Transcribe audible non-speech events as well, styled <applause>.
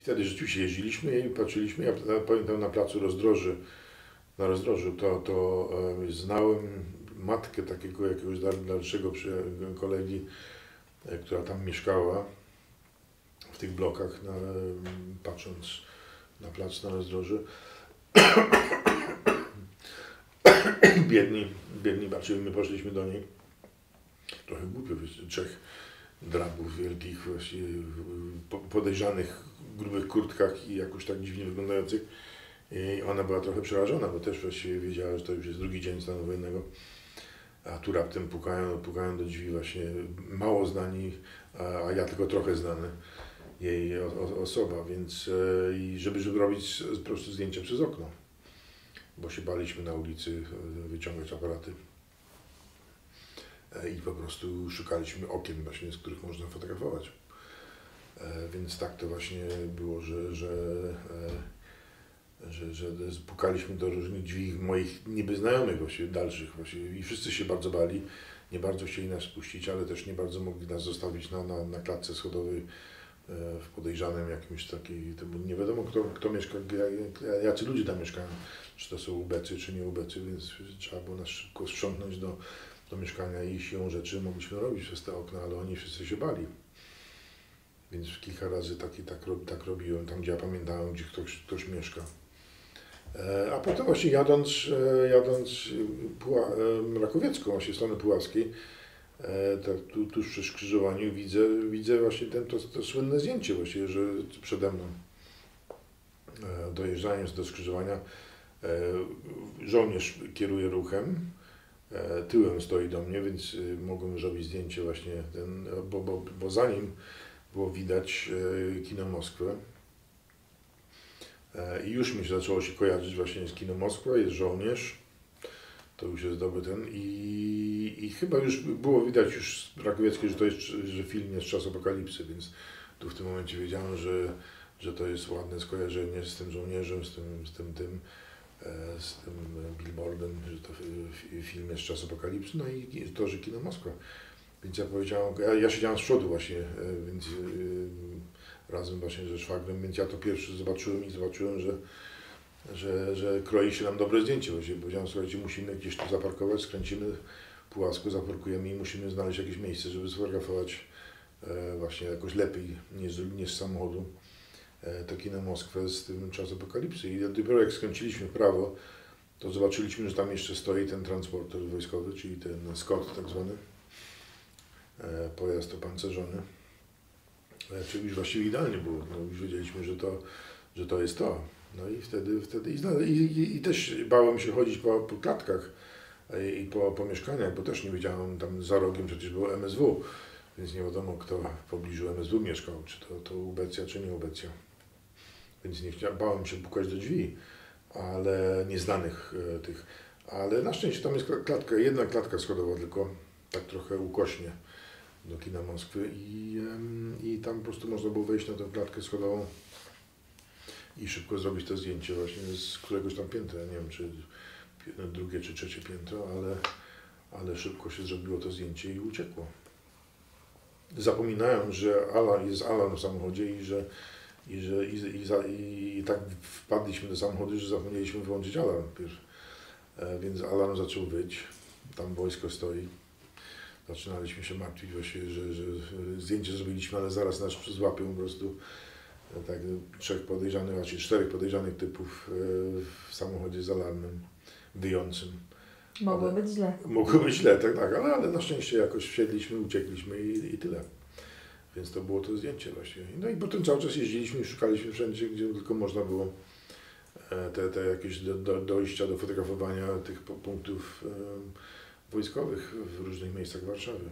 Wtedy rzeczywiście jeździliśmy i patrzyliśmy. Ja pamiętam na placu rozdroży, na rozdrożu, to, to znałem matkę takiego jakiegoś dal- dalszego kolegi, e, która tam mieszkała w tych blokach, na, patrząc na plac na rozdroży. <coughs> biedni, biedni patrzyli, my poszliśmy do niej. Trochę głupio, trzech drabów wielkich, właśnie po- podejrzanych grubych kurtkach i jakoś tak dziwnie wyglądających. I ona była trochę przerażona, bo też właściwie wiedziała, że to już jest drugi dzień stanu wojennego. A tu raptem pukają, pukają do drzwi właśnie mało znani, a, a ja tylko trochę znany jej o, o, osoba, więc e, i żeby, żeby robić po prostu zdjęcia przez okno, bo się baliśmy na ulicy e, wyciągać aparaty E, i po prostu szukaliśmy okien właśnie, z których można fotografować. E, Więc tak to właśnie było, że, że, e, że, że pukaliśmy do różnych drzwi moich niby znajomych właśnie, dalszych właśnie i wszyscy się bardzo bali, nie bardzo chcieli nas puścić, ale też nie bardzo mogli nas zostawić na, na, na klatce schodowej e, w podejrzanym jakimś takiej, to nie wiadomo kto, kto mieszka, jacy ludzie tam mieszkają, czy to są ubecy, czy nie ubecy, więc trzeba było nas szybko sprzątnąć do, do mieszkania i siłą rzeczy mogliśmy robić przez te okna, ale oni wszyscy się bali. Więc kilka razy tak, i tak, tak robiłem, tam gdzie ja pamiętałem, gdzie ktoś, ktoś mieszka. E, A potem właśnie jadąc, e, jadąc e, Puła, Rakowiecką, właśnie stronę Puławskiej, tak tu, tuż przy skrzyżowaniu widzę, widzę właśnie ten, to, to słynne zdjęcie właściwie, że przede mną dojeżdżając do skrzyżowania żołnierz kieruje ruchem, tyłem stoi do mnie, więc mogłem zrobić zdjęcie właśnie, ten, bo, bo, bo za nim było widać e, kino Moskwę. E, I już mi się zaczęło się kojarzyć właśnie z kino Moskwa, jest żołnierz, to już jest dobry ten i, i chyba już było widać już z Rakowieckiej, że to jest, że film jest czas apokalipsy, więc tu w tym momencie wiedziałem, że, że to jest ładne skojarzenie z tym żołnierzem, z tym, z tym, tym e, z tym billboardem, że to fi- film jest czas apokalipsy, no i to, że kino Moskwa. Więc ja powiedziałem, ja, ja siedziałem z przodu właśnie, e, więc e, razem właśnie ze szwagrem, więc ja to pierwszy zobaczyłem i zobaczyłem, że, że, że kroi się nam dobre zdjęcie. Właściwie powiedziałem, słuchajcie, musimy gdzieś tu zaparkować, skręcimy płasku, zaparkujemy i musimy znaleźć jakieś miejsce, żeby sfotografować e, właśnie jakoś lepiej niż, niż z samochodu to kino Moskwę z tym czas apokalipsy. I dopiero jak skręciliśmy w prawo, to zobaczyliśmy, że tam jeszcze stoi ten transporter wojskowy, czyli ten Scott tak zwany, pojazd opancerzony. E, Czyli już właściwie idealnie było, no już wiedzieliśmy, że to, że to jest to. No i wtedy, wtedy i, i, i, też bałem się chodzić po, po klatkach e, i po, po mieszkaniach, bo też nie wiedziałem, tam za rogiem przecież było MSW, więc nie wiadomo kto w pobliżu MSW mieszkał, czy to, to ubecja, czy nie ubecja. Więc nie chciałem, bałem się pukać do drzwi, ale nieznanych e, tych. Ale na szczęście tam jest kla- klatka, jedna klatka schodowa tylko, tak trochę ukośnie do kina Moskwy i, i tam po prostu można było wejść na tę klatkę schodową i szybko zrobić to zdjęcie właśnie z któregoś tam piętra, nie wiem czy pi- drugie czy trzecie piętro, ale, ale szybko się zrobiło to zdjęcie i uciekło. Zapominałem, że Alan, jest Alan w samochodzie i że, i, że i, i, za, i, i tak wpadliśmy do samochodu, że zapomnieliśmy wyłączyć alarm. E, więc alarm zaczął wyć, tam wojsko stoi. Zaczynaliśmy się martwić właśnie, że, że zdjęcie zrobiliśmy, ale zaraz nas złapią po prostu e, tak, trzech podejrzanych, raczej czterech podejrzanych typów e, w samochodzie z alarmem wyjącym. Mogło Ale- być źle. Mogło być źle, tak, tak, ale, ale na szczęście jakoś wsiedliśmy, uciekliśmy i, i tyle. Więc to było to zdjęcie właśnie. No i potem cały czas jeździliśmy i szukaliśmy wszędzie, gdzie tylko można było e, te, te jakieś do, do, dojścia do fotografowania tych pu- punktów wojskowych w różnych miejscach Warszawy.